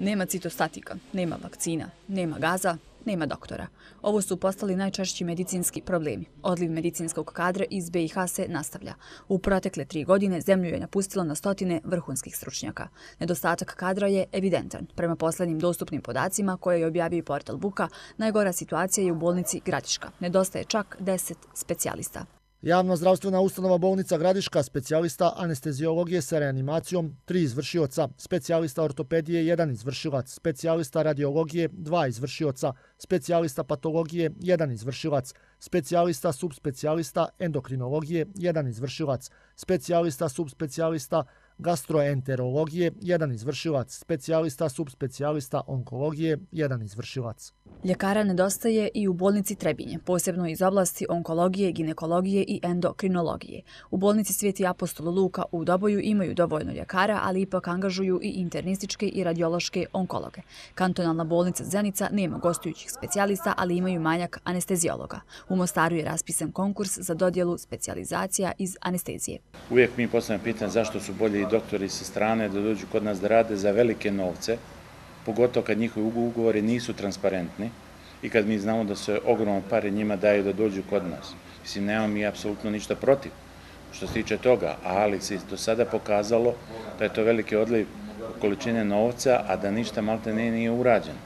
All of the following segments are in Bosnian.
Nema citostatika, nema vakcina, nema gaza, nema doktora. Ovo su postali najčešći medicinski problemi. Odliv medicinskog kadra iz BiH se nastavlja. U protekle tri godine zemlju je napustilo na stotine vrhunskih stručnjaka. Nedostatak kadra je evidentan. Prema poslednjim dostupnim podacima koje je objavio portal Buka, najgora situacija je u bolnici Gradiška. Nedostaje čak 10 specijalista. Javna zdravstvena ustanova bolnica Gradiška, specijalista anesteziologije sa reanimacijom, tri izvršioca, specijalista ortopedije, jedan izvršilac, specijalista radiologije, dva izvršioca, specijalista patologije, jedan izvršilac, specijalista subspecijalista endokrinologije, jedan izvršilac, specijalista subspecijalista gastroenterologije, jedan izvršilac, specijalista, subspecijalista onkologije, jedan izvršilac. Ljekara nedostaje i u bolnici Trebinje, posebno iz oblasti onkologije, ginekologije i endokrinologije. U bolnici Sveti apostol Luka u Doboju imaju dovoljno ljekara, ali ipak angažuju i internističke i radiološke onkologe. Kantonalna bolnica Zenica nema gostujućih specijalista, ali imaju manjak anestezijologa. U Mostaru je raspisan konkurs za dodjelu specializacija iz anestezije. Uvijek mi postavljamo pitanje zašto su bolji doktori sa strane da dođu kod nas da rade za velike novce, pogotovo kad njihovi ugovori nisu transparentni i kad mi znamo da se ogromno pare njima daju da dođu kod nas. Mislim, nemam mi apsolutno ništa protiv što se tiče toga, ali se do sada pokazalo da je to veliki odliv količine novca, a da ništa malte ne nije urađeno.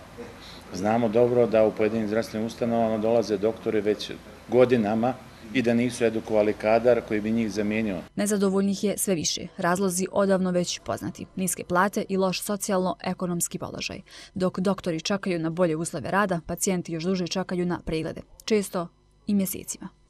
Znamo dobro da u pojedinim zdravstvenim ustanovama dolaze doktori već godinama i da nisu edukovali kadar koji bi njih zamijenio. Nezadovoljnih je sve više. Razlozi odavno već poznati. Niske plate i loš socijalno-ekonomski položaj. Dok doktori čakaju na bolje uslove rada, pacijenti još duže čakaju na preglede. Često i mjesecima.